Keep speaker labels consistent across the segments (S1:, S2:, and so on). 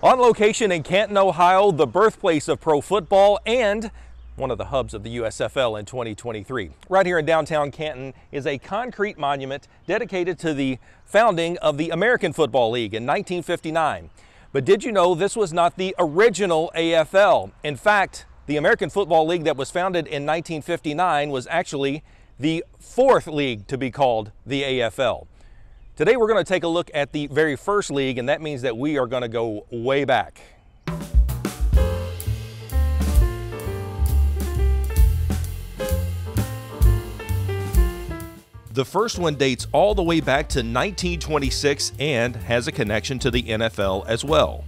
S1: On location in Canton, Ohio, the birthplace of pro football and one of the hubs of the USFL in 2023. Right here in downtown Canton is a concrete monument dedicated to the founding of the American Football League in 1959. But did you know this was not the original AFL? In fact, the American Football League that was founded in 1959 was actually the fourth league to be called the AFL. Today we're going to take a look at the very first league, and that means that we are going to go way back. The first one dates all the way back to 1926 and has a connection to the NFL as well.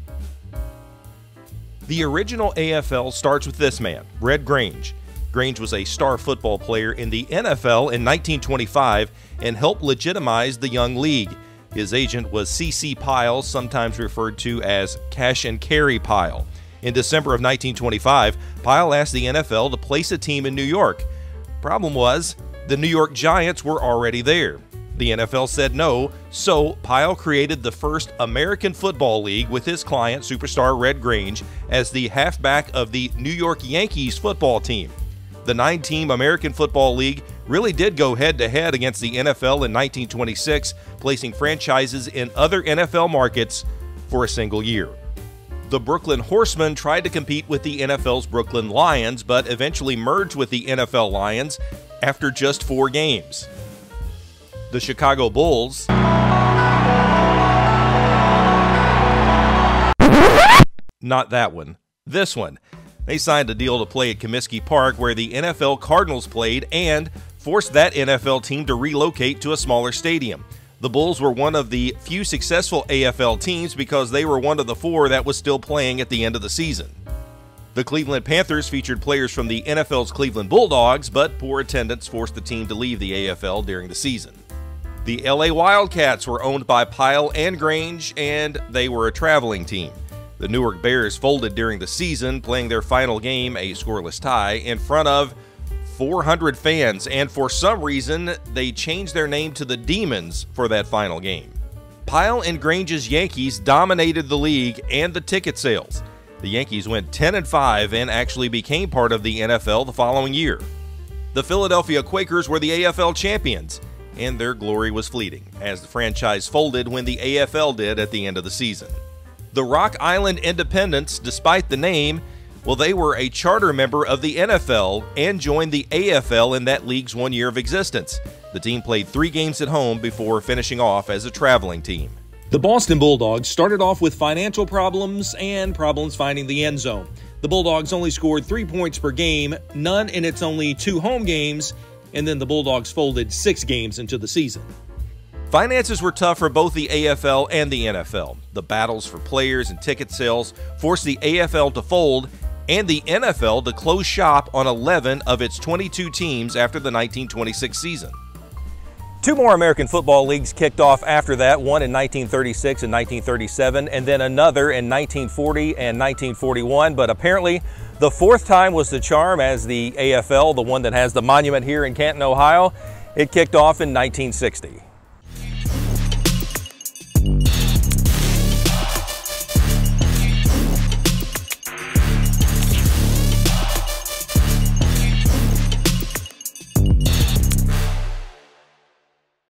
S1: The original AFL starts with this man, Red Grange. Grange was a star football player in the NFL in 1925 and helped legitimize the young league. His agent was C.C. Pyle, sometimes referred to as Cash and Carry Pyle. In December of 1925, Pyle asked the NFL to place a team in New York. Problem was, the New York Giants were already there. The NFL said no, so Pyle created the first American Football League with his client, superstar Red Grange, as the halfback of the New York Yankees football team. The nine team American Football League really did go head to head against the NFL in 1926, placing franchises in other NFL markets for a single year. The Brooklyn Horsemen tried to compete with the NFL's Brooklyn Lions, but eventually merged with the NFL Lions after just four games. The Chicago Bulls. Not that one. This one. They signed a deal to play at Comiskey Park, where the NFL Cardinals played, and forced that NFL team to relocate to a smaller stadium. The Bulls were one of the few successful AFL teams because they were one of the four that was still playing at the end of the season. The Cleveland Panthers featured players from the NFL's Cleveland Bulldogs, but poor attendance forced the team to leave the AFL during the season. The LA Wildcats were owned by Pyle and Grange, and they were a traveling team. The Newark Bears folded during the season, playing their final game, a scoreless tie, in front of 400 fans, and for some reason, they changed their name to the Demons for that final game. Pyle and Grange's Yankees dominated the league and the ticket sales. The Yankees went 10 and 5 and actually became part of the NFL the following year. The Philadelphia Quakers were the AFL champions, and their glory was fleeting as the franchise folded when the AFL did at the end of the season. The Rock Island Independents, despite the name, well, they were a charter member of the NFL and joined the AFL in that league's one year of existence. The team played three games at home before finishing off as a traveling team. The Boston Bulldogs started off with financial problems and problems finding the end zone. The Bulldogs only scored three points per game, none in its only two home games, and then the Bulldogs folded six games into the season. Finances were tough for both the AFL and the NFL. The battles for players and ticket sales forced the AFL to fold and the NFL to close shop on 11 of its 22 teams after the 1926 season. Two more American football leagues kicked off after that, one in 1936 and 1937, and then another in 1940 and 1941. But apparently, the fourth time was the charm as the AFL, the one that has the monument here in Canton, Ohio, it kicked off in 1960.